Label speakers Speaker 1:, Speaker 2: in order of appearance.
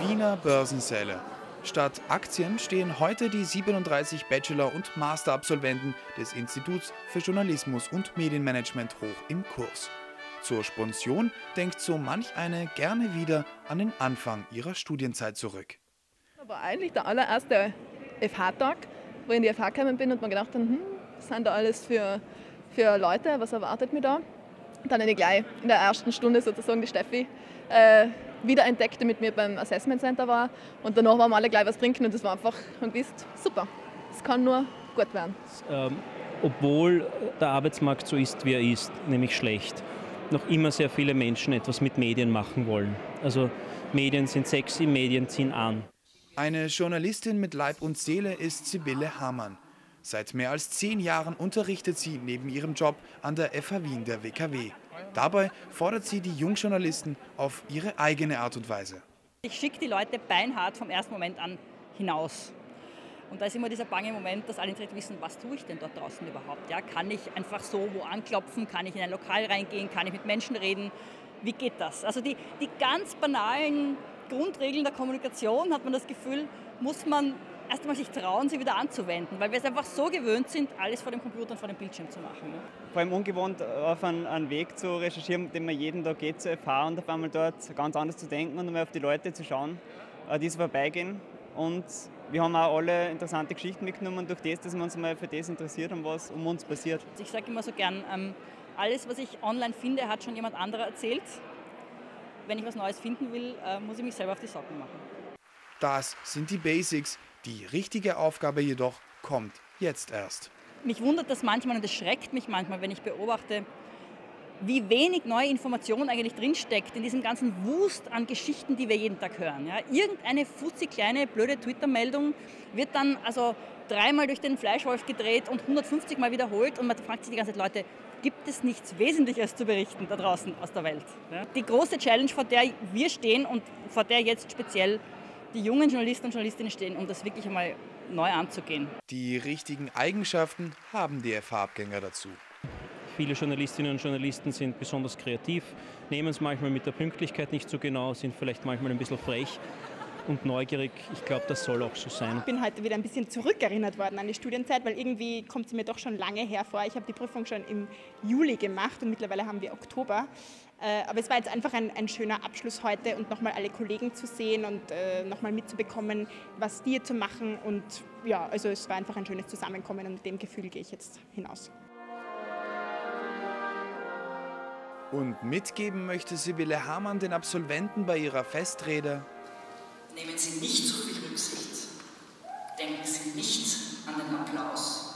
Speaker 1: Wiener Börsensäle. Statt Aktien stehen heute die 37 Bachelor- und Masterabsolventen des Instituts für Journalismus und Medienmanagement hoch im Kurs. Zur Sponsion denkt so manch eine gerne wieder an den Anfang ihrer Studienzeit zurück.
Speaker 2: Das war eigentlich der allererste FH-Tag, wo ich in die FH gekommen bin und mir gedacht habe, hm, was sind da alles für, für Leute, was erwartet mich da? Dann ich gleich in der ersten Stunde sozusagen die Steffi äh, wiederentdeckt, die mit mir beim Assessment Center war. Und danach waren wir alle gleich was trinken und das war einfach, und wisst, super. Es kann nur gut werden.
Speaker 3: Ähm, obwohl der Arbeitsmarkt so ist, wie er ist, nämlich schlecht, noch immer sehr viele Menschen etwas mit Medien machen wollen. Also Medien sind sexy, Medien ziehen an.
Speaker 1: Eine Journalistin mit Leib und Seele ist Sibylle Hamann. Seit mehr als zehn Jahren unterrichtet sie neben ihrem Job an der FH Wien der WKW. Dabei fordert sie die Jungjournalisten auf ihre eigene Art und Weise.
Speaker 4: Ich schicke die Leute beinhart vom ersten Moment an hinaus. Und da ist immer dieser bange Moment, dass alle direkt wissen, was tue ich denn dort draußen überhaupt? Ja, kann ich einfach so wo anklopfen? Kann ich in ein Lokal reingehen? Kann ich mit Menschen reden? Wie geht das? Also die, die ganz banalen Grundregeln der Kommunikation, hat man das Gefühl, muss man erst einmal sich trauen, sie wieder anzuwenden, weil wir es einfach so gewöhnt sind, alles vor dem Computer und vor dem Bildschirm zu machen.
Speaker 5: Vor allem ungewohnt, auf einen, einen, Weg zu recherchieren, den man jeden Tag geht zu erfahren und auf einmal dort ganz anders zu denken und mal auf die Leute zu schauen, äh, die so vorbeigehen. Und wir haben auch alle interessante Geschichten mitgenommen durch das, dass wir uns mal für das interessiert haben, was um uns passiert.
Speaker 4: Ich sage immer so gern, ähm, alles, was ich online finde, hat schon jemand anderer erzählt. Wenn ich was Neues finden will, äh, muss ich mich selber auf die Socken machen.
Speaker 1: Das sind die Basics. Die richtige Aufgabe jedoch kommt jetzt erst.
Speaker 4: Mich wundert das manchmal und es schreckt mich manchmal, wenn ich beobachte, wie wenig neue Information eigentlich drinsteckt in diesem ganzen Wust an Geschichten, die wir jeden Tag hören. Ja, irgendeine futzi kleine blöde Twitter-Meldung wird dann also dreimal durch den Fleischwolf gedreht und 150 Mal wiederholt und man fragt sich die ganze Zeit, Leute, gibt es nichts Wesentliches zu berichten da draußen aus der Welt? Ja? Die große Challenge, vor der wir stehen und vor der jetzt speziell die jungen Journalisten und Journalistinnen stehen, um das wirklich einmal neu anzugehen.
Speaker 1: Die richtigen Eigenschaften haben die FH-Abgänger dazu.
Speaker 3: Viele Journalistinnen und Journalisten sind besonders kreativ, nehmen es manchmal mit der Pünktlichkeit nicht so genau, sind vielleicht manchmal ein bisschen frech und neugierig. Ich glaube, das soll auch so sein.
Speaker 6: Ich bin heute wieder ein bisschen zurückerinnert worden an die Studienzeit, weil irgendwie kommt sie mir doch schon lange hervor. Ich habe die Prüfung schon im Juli gemacht und mittlerweile haben wir Oktober. Äh, aber es war jetzt einfach ein, ein schöner Abschluss heute und nochmal alle Kollegen zu sehen und äh, nochmal mitzubekommen, was die zu machen. Und ja, also es war einfach ein schönes Zusammenkommen und mit dem Gefühl gehe ich jetzt hinaus.
Speaker 1: Und mitgeben möchte Sibylle Hamann den Absolventen bei ihrer Festrede.
Speaker 7: Nehmen Sie nicht zu viel Rücksicht. Denken Sie nicht an den Applaus.